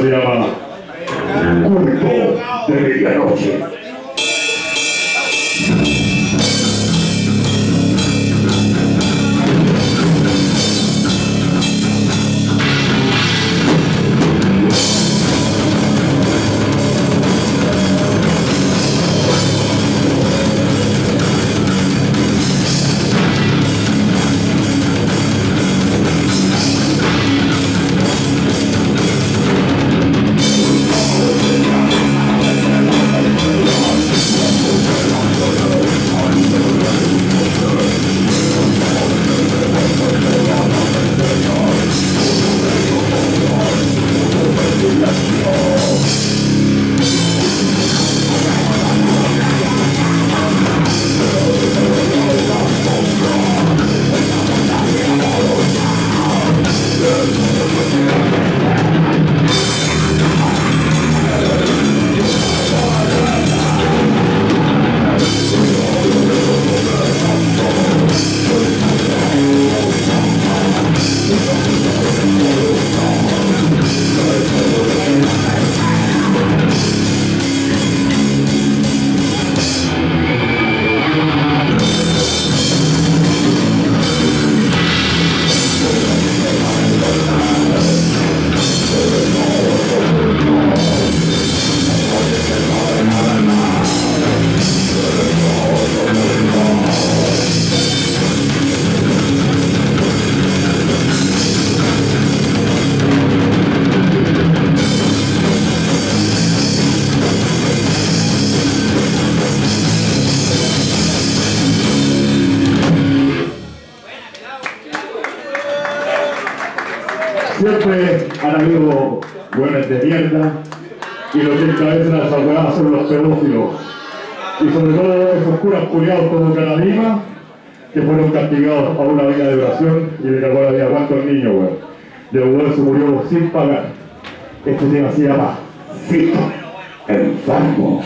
siellä kurkkoon. Eli Let's. Sin pagar. Tema se llama Fito, enfermo.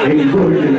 எங்கள் கோவிலில்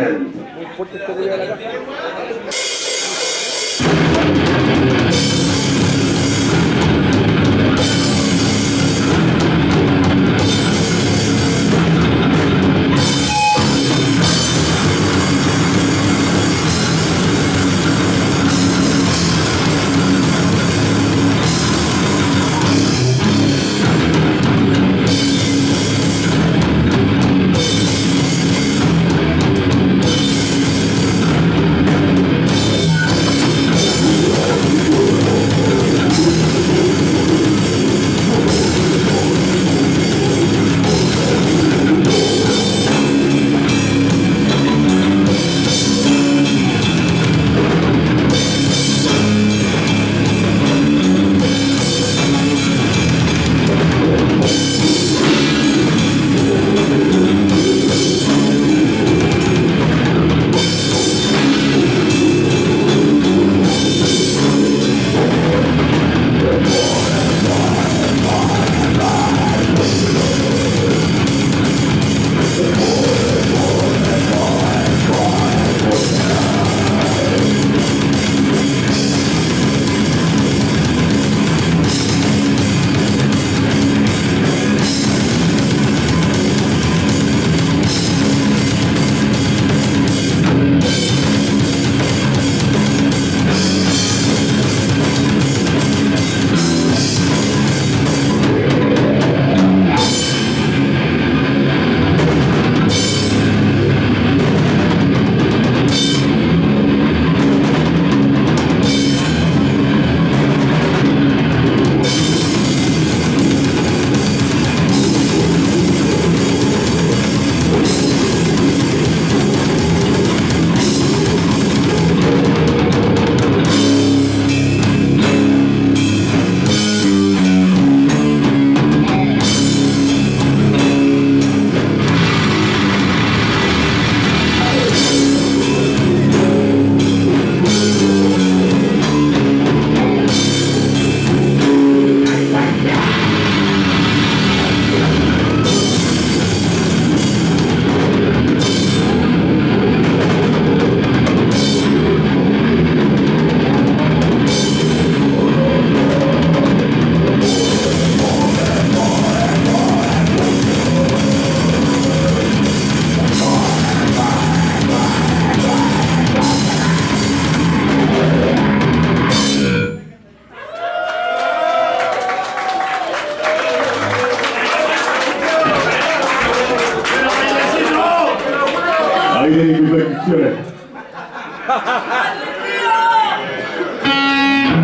Aire y bendiciones.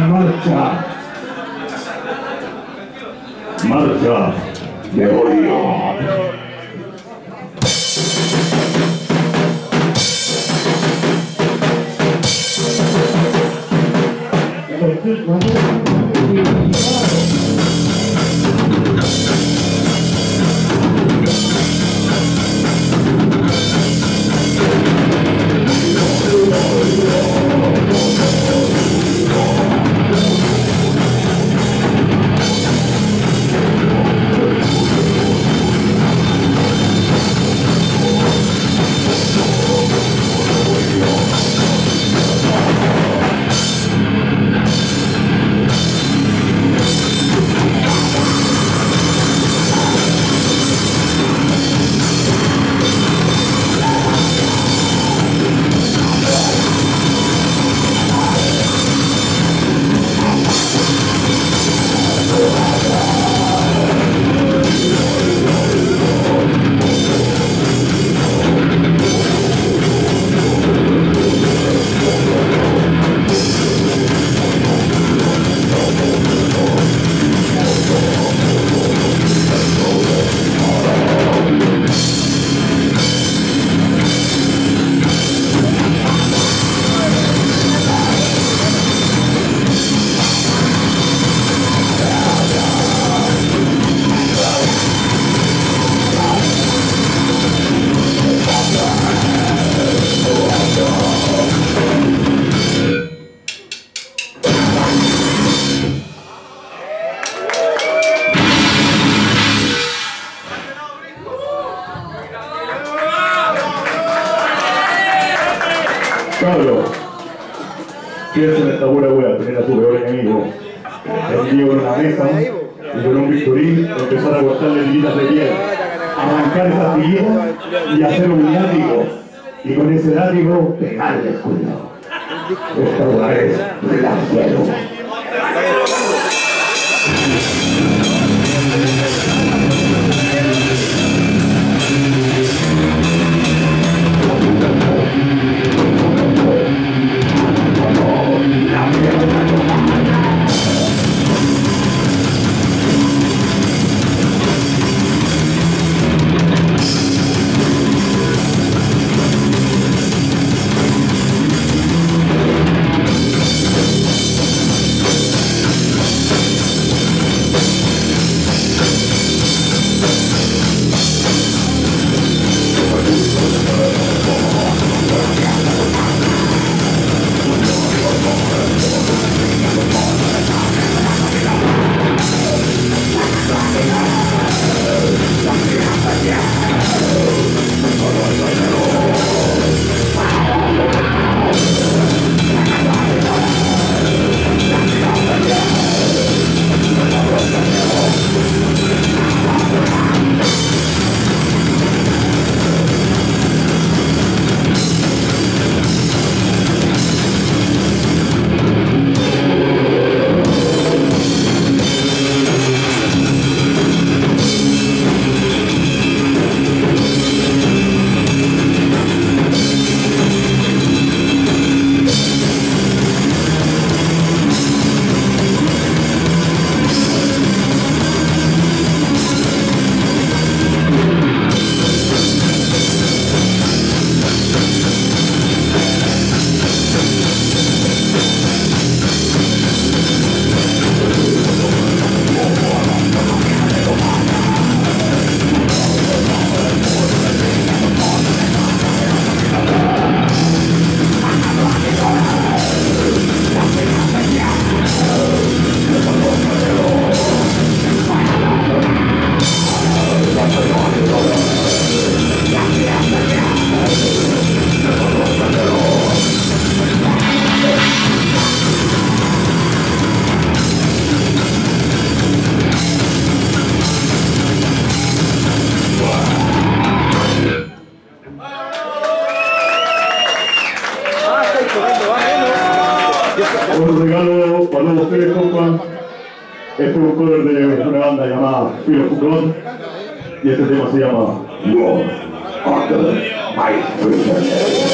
Marcha. Marcha. Me voy. es un de una banda llamada Phil Foucault y este tema se llama War Under My Prison.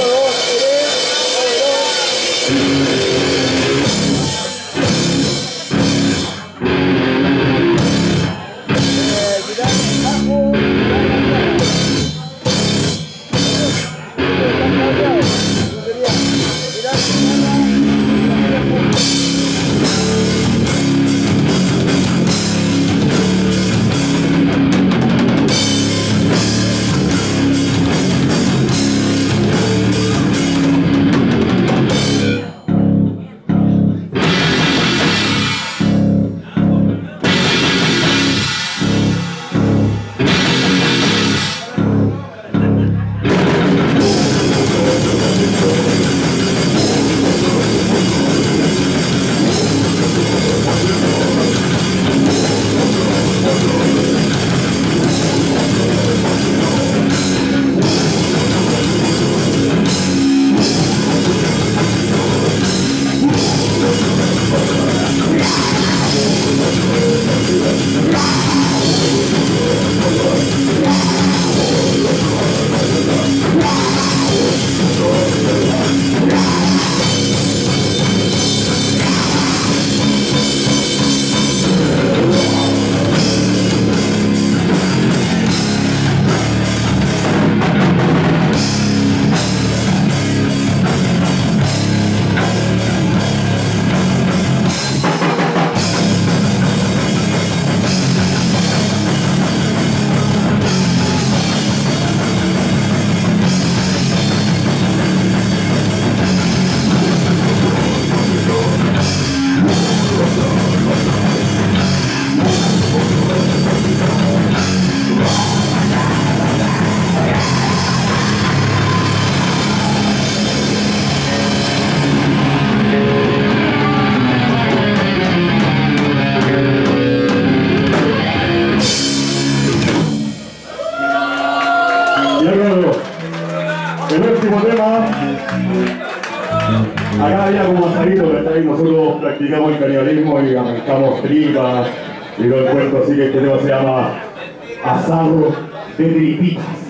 Practicamos el canibalismo y arrancamos tripas y todo el cuento, así que este tema se llama asado de tripitas.